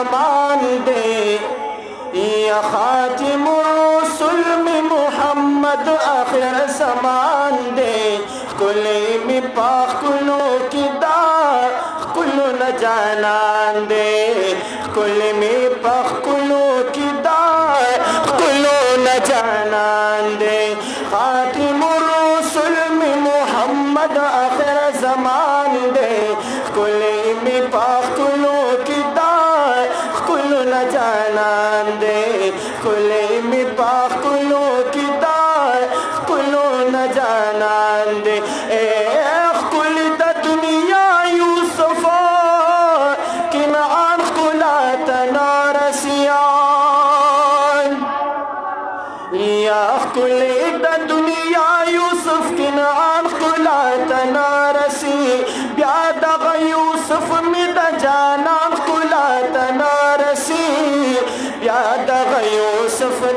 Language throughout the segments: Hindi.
जमान दे। या खातिम रसूल मोहम्मद, आखिर जमान दे। कुले में पाकुलो की दार, कुलो न जानान दे। कुल में पखकुलो की दार, कुलो न जानान दे। खातिम रसूल मोहम्मद, आखिर जमान दे। कुल में कुलो न जानान दे कुल में पखकुलो की दार कुलो न जानान दे ए कुल द दुनिया यूसुफ किनान कुला तनारसियान या कुल द दुनिया यूसुफ किनान कुला तनारसी ब्याद यूसुफ मिद जानान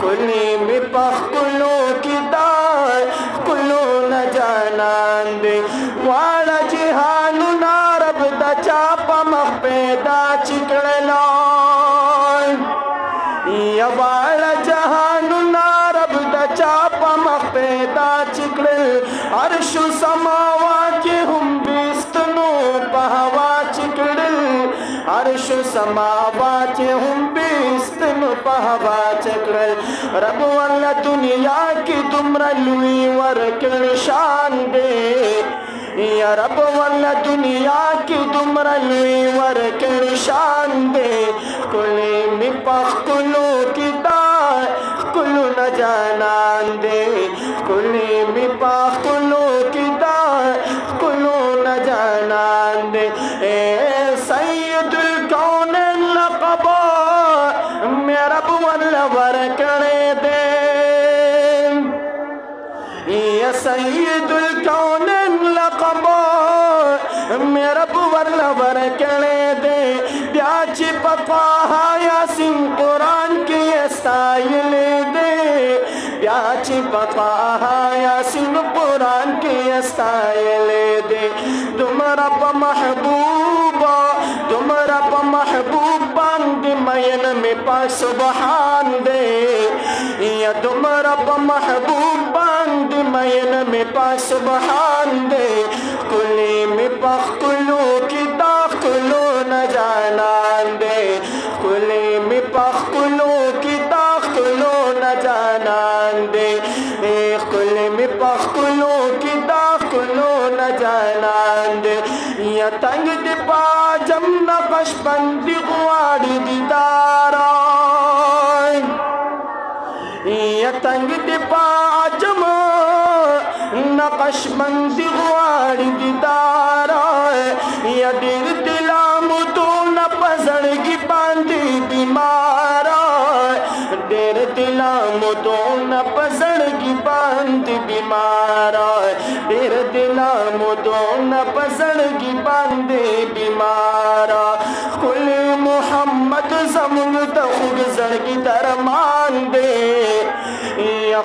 कुली में पखकुलो की पैदा चिकड़ला या वाला जहानु नारब द चाप पैदा चिकड़ल अर्शु समावा अर्शु समावा के हम बिस्तनो पहवा चिकड़ल रब वाला दुनिया की तुमरा लुई वर कर शान दे। या रब वाला दुनिया की तुमरा लुई वर कर शान दे। कुले में पखकुलो की दार कुलू न जानान दे। कुले में पखकुलो की वाला वर करे दे। या सैयदुल कौन लकबा मेरा बुवर लवर कले दे। ब्याची पपा यासिन कुरान की स्टाइल दे। ब्याची पपा यासिन कुरान की स्टाइल दे। तुम रब महबूबा, तुम रब महबूब मयन में पा सुबहान दे। या तुम रब महबूब बंद मयन में पा सुबहान दे। कुली में पखकुलो की दाखुलो न जाना दे। कुली में पखकुलो की दाखुलो न जानान दे। कुली में पखकुलो की दाखुलो न जाना दे। या तंग दिपा नकश बंदी गुआड़ी दीदारा तंग दिपा जम नकशबंदी गुआड़ी दीदारा या दिल दिला मुदो न पसड़गी बांधी बीमारा देर दिला मुदो न पसड़गी बांधी बीमारा देर दिला मुदो न पसड़गी बांधे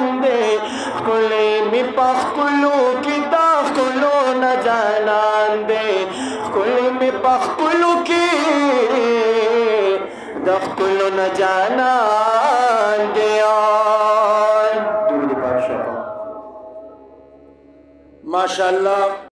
जमान दे कुले में पखकुलो की दाखुलो न जानान दे कुले में पखकुलो की दाखुलो न जानान दे माशाल्लाह।